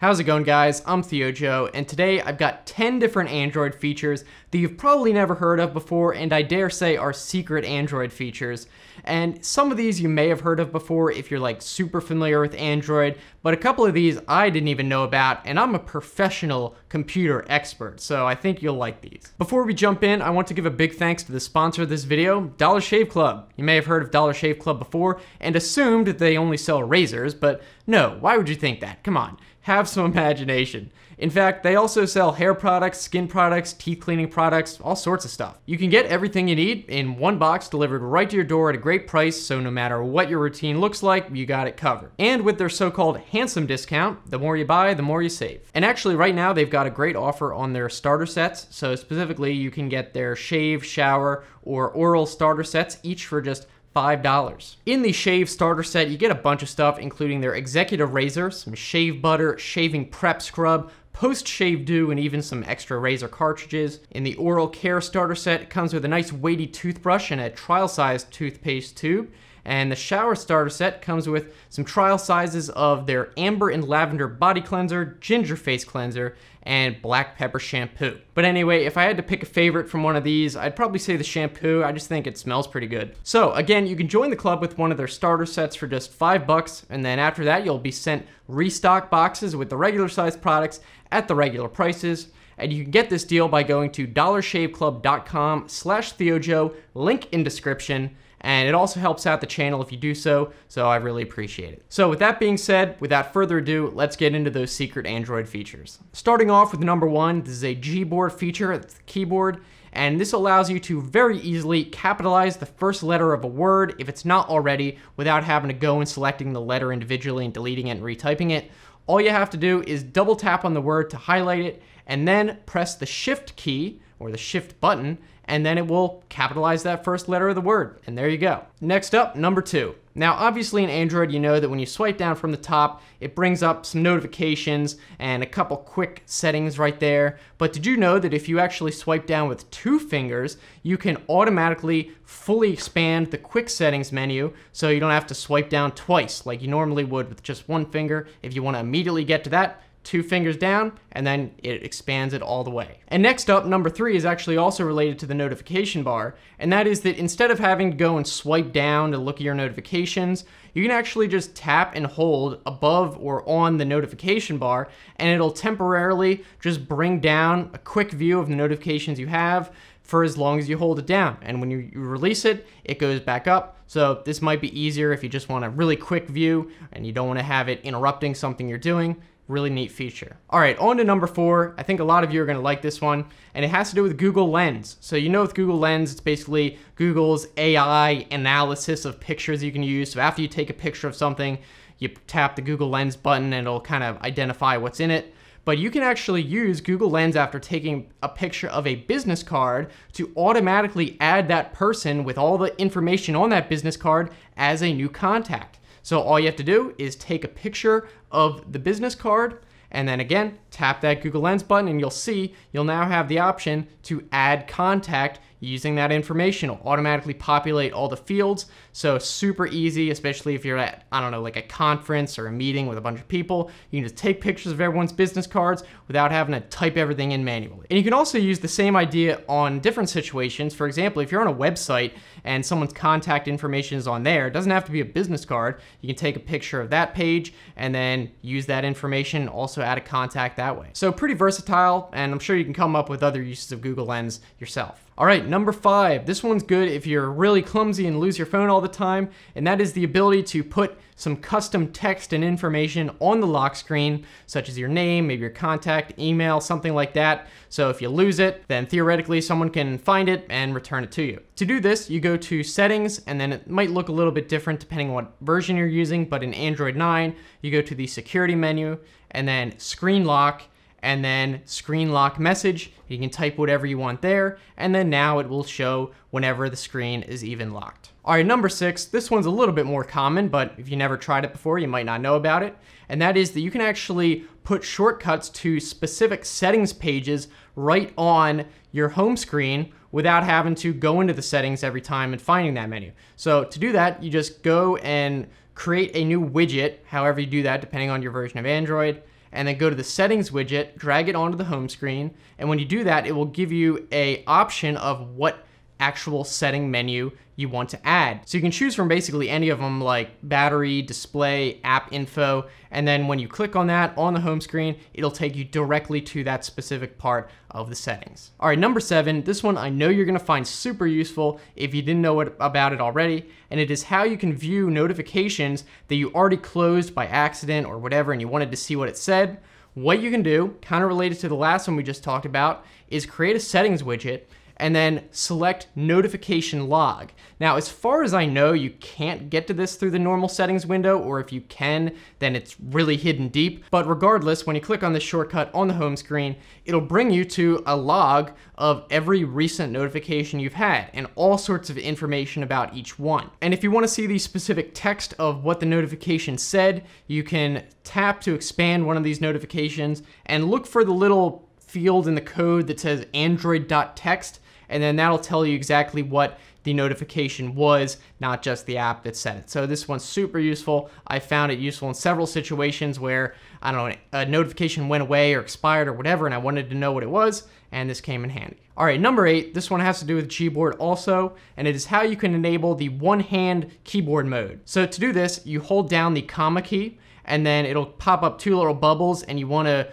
How's it going guys? I'm ThioJoe, and today I've got 10 different Android features that you've probably never heard of before, and I dare say are secret Android features. And some of these you may have heard of before if you're like super familiar with Android, but a couple of these I didn't even know about, and I'm a professional computer expert, so I think you'll like these. Before we jump in, I want to give a big thanks to the sponsor of this video, Dollar Shave Club. You may have heard of Dollar Shave Club before and assumed they only sell razors, but no, why would you think that? Come on have some imagination. In fact, they also sell hair products, skin products, teeth cleaning products, all sorts of stuff. You can get everything you need in one box delivered right to your door at a great price, so no matter what your routine looks like, you got it covered. And with their so-called handsome discount, the more you buy, the more you save. And actually right now they've got a great offer on their starter sets, so specifically you can get their shave, shower, or oral starter sets each for just $5. In the shave starter set, you get a bunch of stuff, including their executive razor, some shave butter, shaving prep scrub, post-shave dew, and even some extra razor cartridges. In the oral care starter set, comes with a nice weighty toothbrush and a trial-sized toothpaste tube. And the shower starter set comes with some trial sizes of their amber and lavender body cleanser, ginger face cleanser, and black pepper shampoo. But anyway, if I had to pick a favorite from one of these, I'd probably say the shampoo. I just think it smells pretty good. So again, you can join the club with one of their starter sets for just five bucks. And then after that, you'll be sent restock boxes with the regular size products at the regular prices. And you can get this deal by going to dollarshaveclub.com slash thiojoe, link in description and it also helps out the channel if you do so, so I really appreciate it. So with that being said, without further ado, let's get into those secret Android features. Starting off with number one, this is a Gboard feature, it's the keyboard, and this allows you to very easily capitalize the first letter of a word if it's not already without having to go and selecting the letter individually and deleting it and retyping it. All you have to do is double tap on the word to highlight it and then press the shift key or the shift button and then it will capitalize that first letter of the word. And there you go. Next up, number two. Now, obviously in Android, you know that when you swipe down from the top, it brings up some notifications and a couple quick settings right there. But did you know that if you actually swipe down with two fingers, you can automatically fully expand the quick settings menu so you don't have to swipe down twice like you normally would with just one finger. If you want to immediately get to that, two fingers down, and then it expands it all the way. And next up, number three is actually also related to the notification bar, and that is that instead of having to go and swipe down to look at your notifications, you can actually just tap and hold above or on the notification bar, and it'll temporarily just bring down a quick view of the notifications you have for as long as you hold it down. And when you, release it, it goes back up. So this might be easier if you just want a really quick view and you don't want to have it interrupting something you're doing. Really neat feature. All right, on to number four. I think a lot of you are gonna like this one, and it has to do with Google Lens. So you know with Google Lens, it's basically Google's AI analysis of pictures you can use. So after you take a picture of something, you tap the Google Lens button and it'll kind of identify what's in it. But you can actually use Google Lens after taking a picture of a business card to automatically add that person with all the information on that business card as a new contact. So all you have to do is take a picture of the business card and then again, tap that Google Lens button and you'll see you'll now have the option to add contact using that information. It'll automatically populate all the fields. So super easy, especially if you're at, I don't know, like a conference or a meeting with a bunch of people. You can just take pictures of everyone's business cards without having to type everything in manually. And you can also use the same idea on different situations. For example, if you're on a website and someone's contact information is on there, it doesn't have to be a business card. You can take a picture of that page and then use that information, also add a contact that way. So pretty versatile, and I'm sure you can come up with other uses of Google Lens yourself. All right, number five. This one's good if you're really clumsy and lose your phone all the time, and that is the ability to put some custom text and information on the lock screen, such as your name, maybe your contact, email, something like that. So if you lose it, then theoretically someone can find it and return it to you. To do this, you go to settings, and then it might look a little bit different depending on what version you're using, but in Android 9, you go to the security menu, and then screen lock, and then screen lock message. You can type whatever you want there, and then now it will show whenever the screen is even locked. All right, number six, this one's a little bit more common, but if you never tried it before, you might not know about it. And that is that you can actually put shortcuts to specific settings pages right on your home screen without having to go into the settings every time and finding that menu. So to do that, you just go and create a new widget, however you do that, depending on your version of Android, and then go to the settings widget, drag it onto the home screen, and when you do that, it will give you a option of what actual setting menu you want to add. So you can choose from basically any of them like battery, display, app info, and then when you click on that on the home screen, it'll take you directly to that specific part of the settings. All right, number seven, this one I know you're gonna find super useful if you didn't know about it already, and it is how you can view notifications that you already closed by accident or whatever and you wanted to see what it said. What you can do, kind of related to the last one we just talked about, is create a settings widget and then select notification log. Now, as far as I know, you can't get to this through the normal settings window, or if you can, then it's really hidden deep. But regardless, when you click on this shortcut on the home screen, it'll bring you to a log of every recent notification you've had and all sorts of information about each one. And if you want to see the specific text of what the notification said, you can tap to expand one of these notifications and look for the little field in the code that says android.txt and then that'll tell you exactly what the notification was, not just the app that sent it. So this one's super useful. I found it useful in several situations where, I don't know, a notification went away or expired or whatever, and I wanted to know what it was, and this came in handy. All right, number eight, this one has to do with Gboard also, and it is how you can enable the one-hand keyboard mode. So to do this, you hold down the comma key, and then it'll pop up two little bubbles and you want to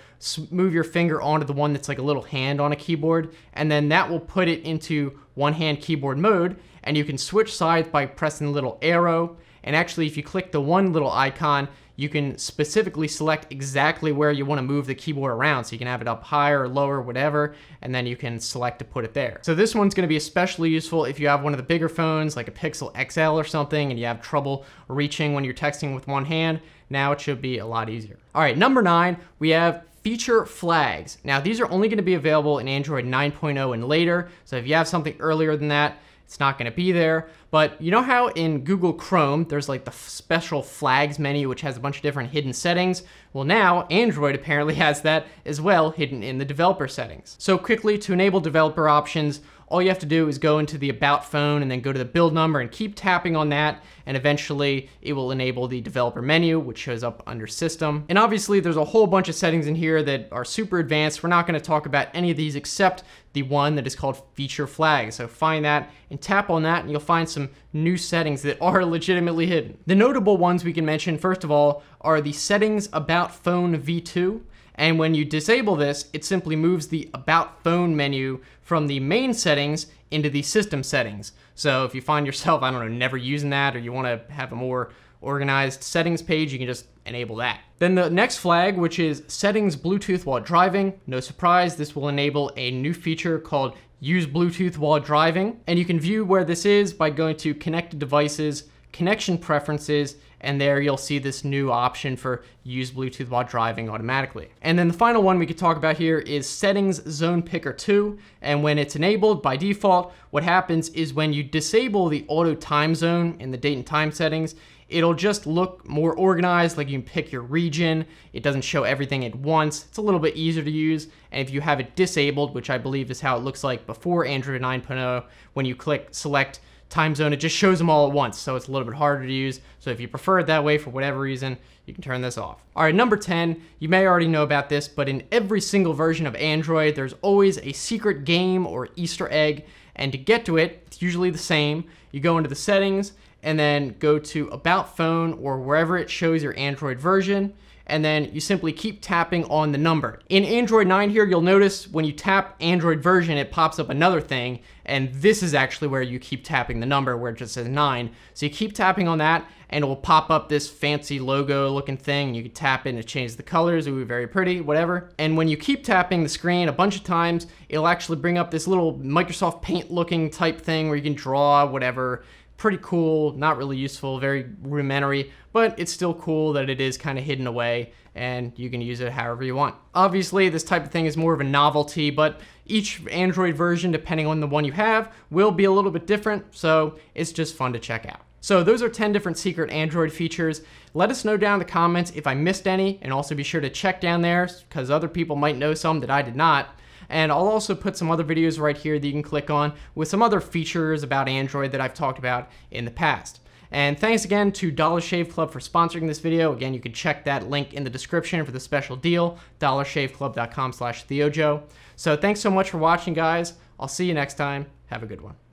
move your finger onto the one that's like a little hand on a keyboard and then that will put it into one hand keyboard mode and you can switch sides by pressing the little arrow and actually if you click the one little icon you can specifically select exactly where you want to move the keyboard around. So you can have it up higher or lower, whatever, and then you can select to put it there. So this one's going to be especially useful if you have one of the bigger phones like a Pixel XL or something and you have trouble reaching when you're texting with one hand. Now it should be a lot easier. All right, number nine, we have feature flags. Now these are only going to be available in Android 9.0 and later. So if you have something earlier than that, it's not going to be there. But you know how in Google Chrome, there's like the special flags menu, which has a bunch of different hidden settings? Well, now Android apparently has that as well hidden in the developer settings. So quickly, to enable developer options, all you have to do is go into the About phone and then go to the build number and keep tapping on that, and eventually it will enable the developer menu, which shows up under System. And obviously, there's a whole bunch of settings in here that are super advanced. We're not going to talk about any of these except the one that is called Feature Flags. So find that and tap on that, and you'll find some new settings that are legitimately hidden. The notable ones we can mention, first of all, are the Settings About Phone V2. And when you disable this, it simply moves the About Phone menu from the main settings into the system settings. So if you find yourself, I don't know, never using that or you want to have a more organized settings page, you can just enable that. Then the next flag, which is settings Bluetooth while driving. No surprise, this will enable a new feature called use Bluetooth while driving. And you can view where this is by going to connected devices, connection preferences, and there you'll see this new option for use Bluetooth while driving automatically. And then the final one we could talk about here is settings zone picker 2. And when it's enabled by default, what happens is when you disable the auto time zone in the date and time settings, it'll just look more organized, like you can pick your region. It doesn't show everything at once. It's a little bit easier to use. And if you have it disabled, which I believe is how it looks like before Android 9.0, when you click select time zone, it just shows them all at once, so it's a little bit harder to use. So if you prefer it that way for whatever reason, you can turn this off. All right, number 10, you may already know about this, but in every single version of Android, there's always a secret game or Easter egg, and to get to it, it's usually the same. You go into the settings, and then go to About Phone or wherever it shows your Android version, and then you simply keep tapping on the number. In Android 9 here, you'll notice when you tap Android version, it pops up another thing, and this is actually where you keep tapping the number where it just says 9. So you keep tapping on that, and it will pop up this fancy logo looking thing, you can tap it to change the colors, it will be very pretty, whatever. And when you keep tapping the screen a bunch of times, it'll actually bring up this little Microsoft Paint looking type thing where you can draw whatever pretty cool, not really useful, very rudimentary, but it's still cool that it is kind of hidden away and you can use it however you want. Obviously, this type of thing is more of a novelty, but each Android version, depending on the one you have, will be a little bit different, so it's just fun to check out. So those are 10 different secret Android features. Let us know down in the comments if I missed any, and also be sure to check down there, because other people might know some that I did not. And I'll also put some other videos right here that you can click on with some other features about Android that I've talked about in the past. And thanks again to Dollar Shave Club for sponsoring this video. Again, you can check that link in the description for the special deal, dollarshaveclub.com slash thiojoe. So thanks so much for watching, guys. I'll see you next time. Have a good one.